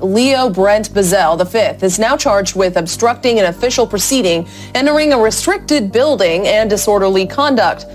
Leo Brent Bazell V is now charged with obstructing an official proceeding, entering a restricted building, and disorderly conduct.